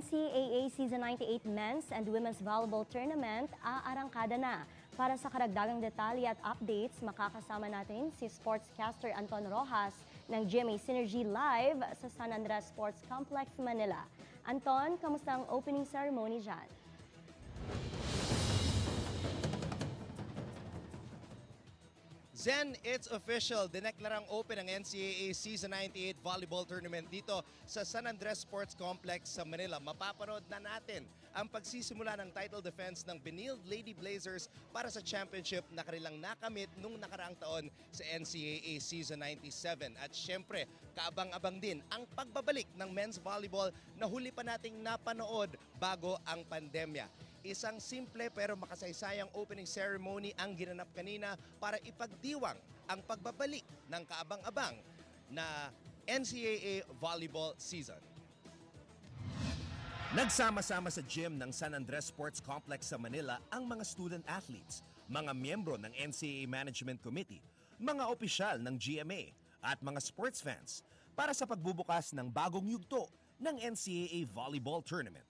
NCAA Season 98 Men's and Women's Volleyball Tournament aarangkada na. Para sa karagdagang detalye at updates, makakasama natin si sportscaster Anton Rojas ng GMA Synergy Live sa San Andres Sports Complex, Manila. Anton, kamusta ang opening ceremony dyan? Zen, it's official. Dineklarang open ang NCAA Season 98 Volleyball Tournament dito sa San Andres Sports Complex sa Manila. Mapapanood na natin ang pagsisimula ng title defense ng Benilde Lady Blazers para sa championship na kanilang nakamit nung nakaraang taon sa NCAA Season 97. At syempre, kaabang-abang din ang pagbabalik ng men's volleyball na huli pa nating napanood bago ang pandemya. Isang simple pero makasaysayang opening ceremony ang ginanap kanina para ipagdiwang ang pagbabalik ng kaabang-abang na NCAA volleyball season. Nagsama-sama sa gym ng San Andres Sports Complex sa Manila ang mga student athletes, mga miyembro ng NCAA Management Committee, mga opisyal ng GMA at mga sports fans para sa pagbubukas ng bagong yugto ng NCAA Volleyball Tournament.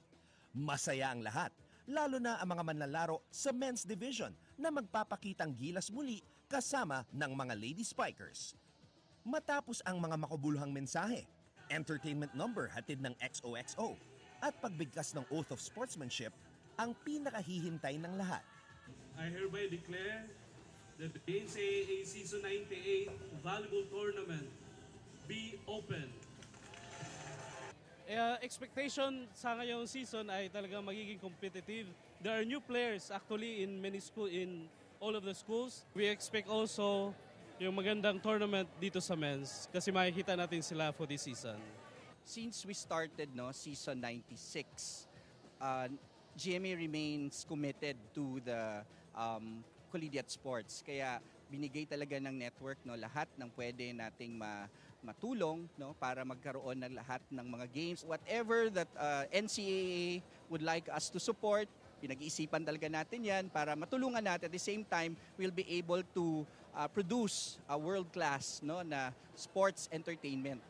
Masaya ang lahat lalo na ang mga manlalaro sa men's division na magpapakitang gilas muli kasama ng mga lady spikers. Matapos ang mga makabuluhang mensahe, entertainment number hatid ng XOXO at pagbigkas ng oath of sportsmanship ang pinakahihintay ng lahat. I hereby declare the NCAA Season 98 Volleyball Tournament be open. Uh, expectation sa ngayong season ay talagang magiging competitive. There are new players actually in many school in all of the schools. We expect also yung magandang tournament dito sa men's kasi makikita natin sila for this season. Since we started no season 96, uh, GMA remains committed to the um, collegiate sports. Kaya binigay talaga ng network no lahat ng pwede nating ma matulong no para magkaroon ng lahat ng mga games. Whatever that uh, NCAA would like us to support pinag-iisipan talaga natin yan para matulungan natin. At the same time we'll be able to uh, produce a world class no na sports entertainment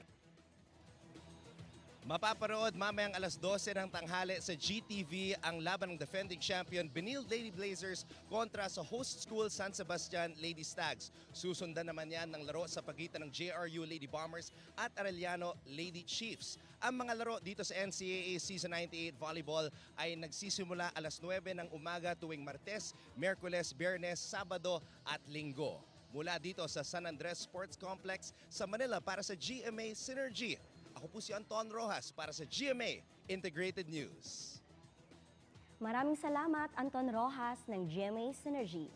Mapaparood mamayang alas 12 ng tanghali sa GTV ang laban ng defending champion Benilde Lady Blazers kontra sa host school San Sebastian Lady Stags. Susundan naman yan ng laro sa pagitan ng JRU Lady Bombers at Arellano Lady Chiefs. Ang mga laro dito sa NCAA Season 98 Volleyball ay nagsisimula alas 9 ng umaga tuwing Martes, Merkules, Biyernes, Sabado at Linggo. Mula dito sa San Andres Sports Complex sa Manila para sa GMA Synergy. Ako po si Anton Rojas para sa GMA Integrated News. Maraming salamat Anton Rojas ng GMA Synergy.